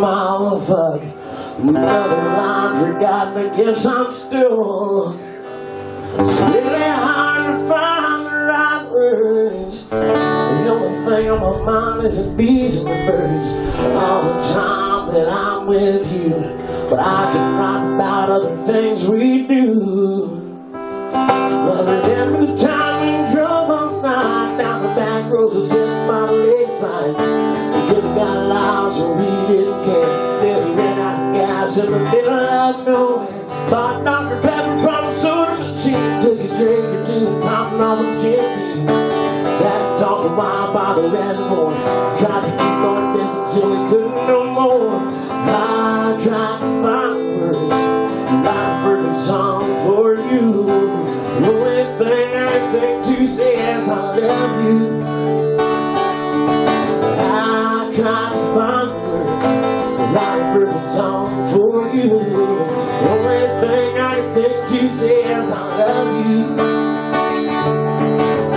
Motherfuck, another line forgotten. I guess I'm still. It's really hard to find the right words. The only thing on my mind is the bees and the birds. All the time that I'm with you, but I can write about other things we do. Well, remember the time could have got lost and we didn't care. We ran out of gas in the middle of nowhere. Bought Dr. Pepper from soda machine. Took a drink or two, topping a Jim Beam. Sat and talked a while by the reservoir. Tried to keep on distance till we couldn't no more. I tried to find words, write a song for you. The only thing I think to say is I love you. I try to find words, write a perfect song for you. The only thing I think to say is I love you.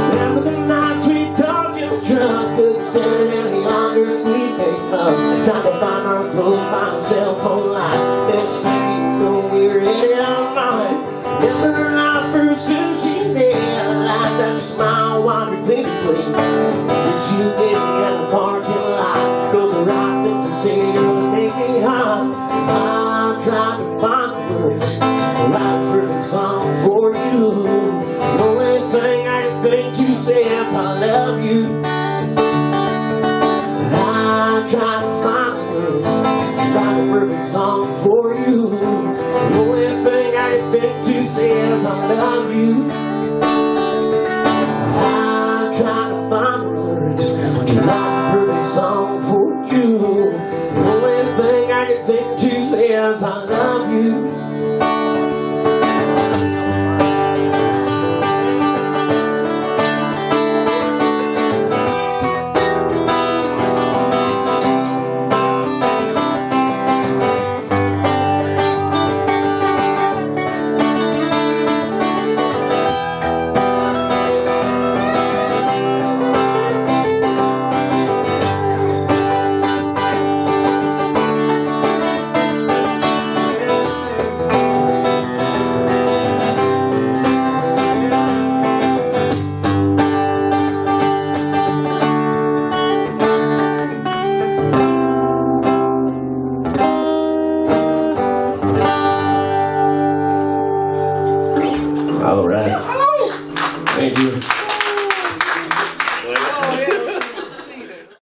Remember the nights we talked in the truck, couldn't stand any longer and we make love. Trying to find our clothes by the cell phone line. Next thing you know, we were headed out night. Remember our first sushi meal, like that smile wandered clearly. Just you get me at the I'm trying to find the words, a perfect song for you. The only thing I can think to say is I love you. I'm trying to find the words, a perfect song for you. The only thing I can think to say is I love you. Is I love you. Thank you.